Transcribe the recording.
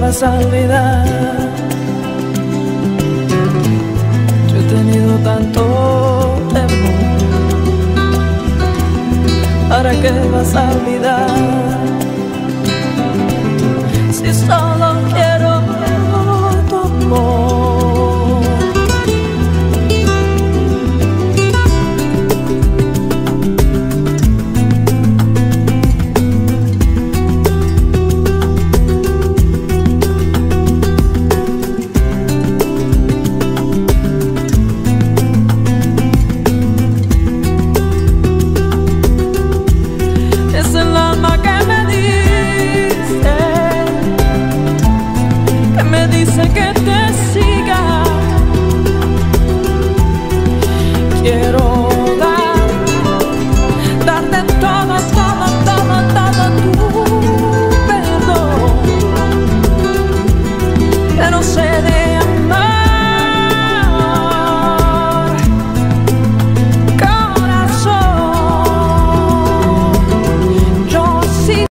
vas a olvidar? Yo he tenido tanto temor. ¿Para qué vas a olvidar? quiero.